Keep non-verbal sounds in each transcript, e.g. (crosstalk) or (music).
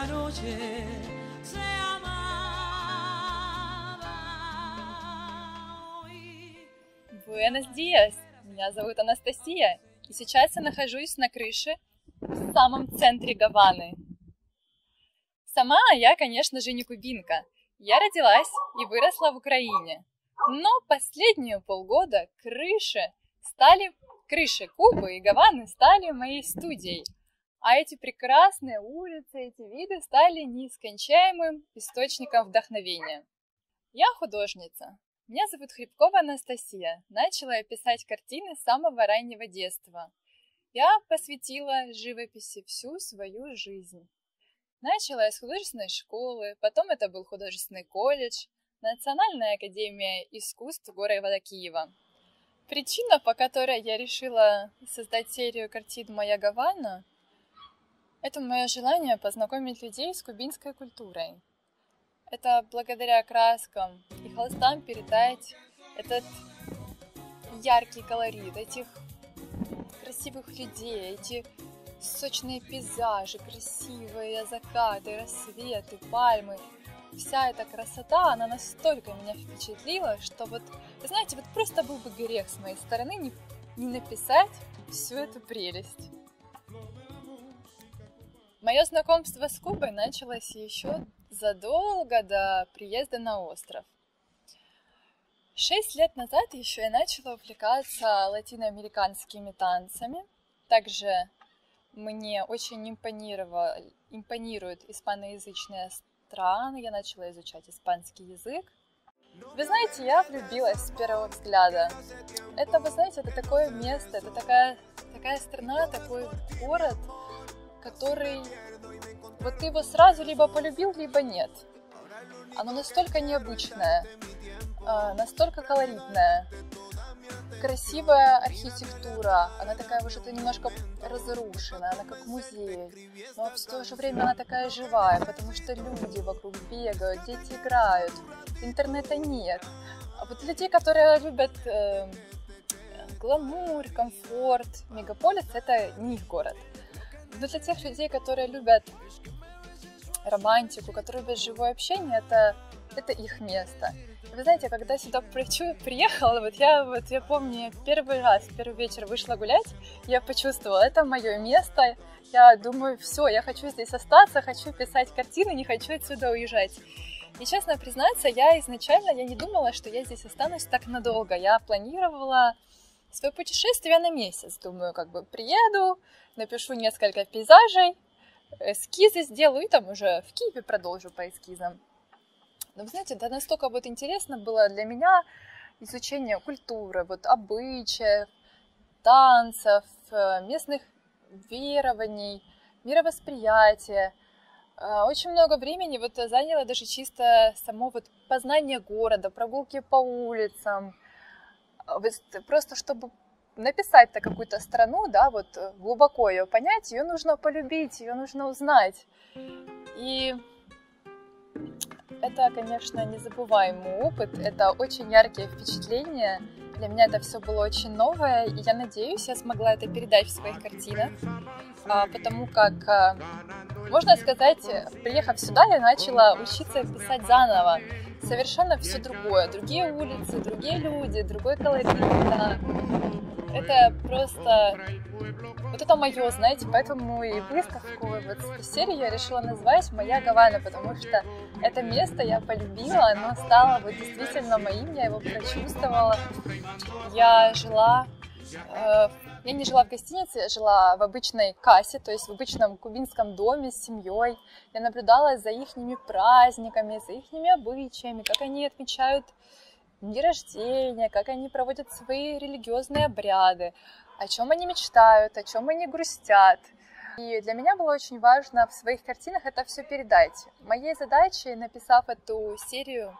esta noche se amaba. Buenos días! Меня зовут Анастасия, и сейчас я нахожусь на крыше в самом центре Гаваны. Сама я, конечно же, не кубинка. Я родилась и выросла в Украине. Но последние полгода крыши стали крыши Кубы и Гаваны стали моей студией – а эти прекрасные улицы, эти виды стали нескончаемым источником вдохновения. Я художница, меня зовут Хребкова Анастасия. Начала я писать картины с самого раннего детства. Я посвятила живописи всю свою жизнь. Начала я с художественной школы, потом это был художественный колледж, Национальная академия искусств города Киева. Причина, по которой я решила создать серию картин «Моя Гавана», это мое желание познакомить людей с кубинской культурой. Это благодаря краскам и холстам передать этот яркий колорит, этих красивых людей, эти сочные пейзажи, красивые закаты, рассветы, пальмы. Вся эта красота, она настолько меня впечатлила, что вот, знаете, вот просто был бы грех с моей стороны не, не написать всю эту прелесть. Мое знакомство с Кубой началось еще задолго до приезда на остров. Шесть лет назад еще я начала увлекаться латиноамериканскими танцами. Также мне очень импонируют испаноязычные страны. Я начала изучать испанский язык. Вы знаете, я влюбилась с первого взгляда. Это, вы знаете, это такое место, это такая, такая страна, такой город, который вот ты его сразу либо полюбил, либо нет. Оно настолько необычное, а, настолько колоритное, красивая архитектура, она такая уже немножко разрушена, она как музей, но в то же время она такая живая, потому что люди вокруг бегают, дети играют, интернета нет. А вот людей, которые любят э, гламур, комфорт, мегаполис, это не их город. Но для тех людей, которые любят романтику, которые любят живое общение, это, это их место. Вы знаете, когда сюда (laughs) приехала, вот я, вот я помню, первый раз, первый вечер вышла гулять, я почувствовала, это мое место, я думаю, все, я хочу здесь остаться, хочу писать картины, не хочу отсюда уезжать. И честно признаться, я изначально я не думала, что я здесь останусь так надолго. Я планировала свое путешествие на месяц. Думаю, как бы приеду, напишу несколько пейзажей, эскизы сделаю и там уже в Киеве продолжу по эскизам. Но вы знаете, это настолько вот интересно было для меня изучение культуры, вот обычаев, танцев, э, местных верований, мировосприятия. Э, очень много времени вот заняло даже чисто само вот познание города, прогулки по улицам, просто чтобы написать-то какую-то страну, да, вот э, глубоко ее понять, ее нужно полюбить, ее нужно узнать. И это, конечно, незабываемый опыт, это очень яркие впечатления. Для меня это все было очень новое, и я надеюсь, я смогла это передать в своих картинах, а, потому как, а, можно сказать, приехав сюда, я начала учиться писать заново. Совершенно все другое. Другие улицы, другие люди, другой колорит. Да это просто... Вот это мое, знаете, поэтому и выставку, вот эту серию я решила назвать «Моя Гавана», потому что это место я полюбила, оно стало вот действительно моим, я его прочувствовала. Я жила э, я не жила в гостинице, я жила в обычной кассе, то есть в обычном кубинском доме с семьей. Я наблюдала за их праздниками, за их обычаями, как они отмечают дни рождения, как они проводят свои религиозные обряды, о чем они мечтают, о чем они грустят. И для меня было очень важно в своих картинах это все передать. Моей задачей, написав эту серию,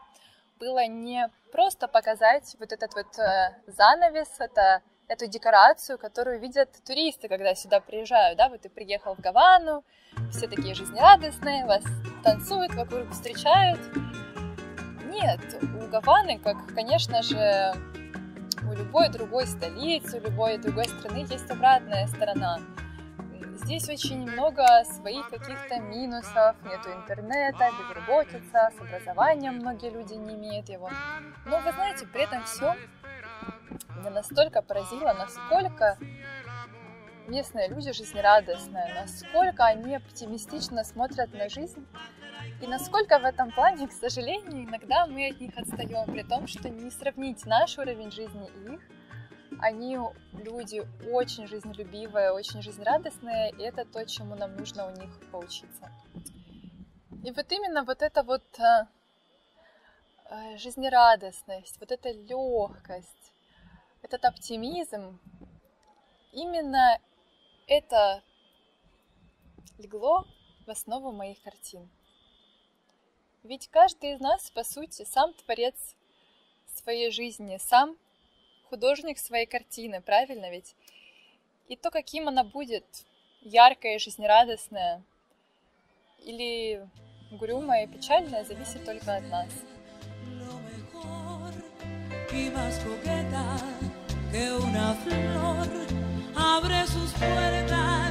было не просто показать вот этот вот э, занавес, это, эту декорацию, которую видят туристы, когда сюда приезжают, да, вот ты приехал в Гавану, все такие жизнерадостные, вас танцуют, вокруг встречают, нет, у Гаваны, как, конечно же, у любой другой столицы, у любой другой страны есть обратная сторона. здесь очень много своих каких-то минусов, нету интернета, безработица, с образованием многие люди не имеют его. Но вы знаете, при этом все меня настолько поразило, насколько местные люди жизнерадостные, насколько они оптимистично смотрят на жизнь, и насколько в этом плане, к сожалению, иногда мы от них отстаем, при том, что не сравнить наш уровень жизни и их. Они люди очень жизнелюбивые, очень жизнерадостные, и это то, чему нам нужно у них поучиться. И вот именно вот эта вот э, э, жизнерадостность, вот эта легкость, этот оптимизм, именно это легло в основу моих картин. Ведь каждый из нас, по сути, сам творец своей жизни, сам художник своей картины, правильно ведь? И то, каким она будет, яркая, жизнерадостная или угрюмая и печальная, зависит только от нас. Que una flor. Abre sus puertas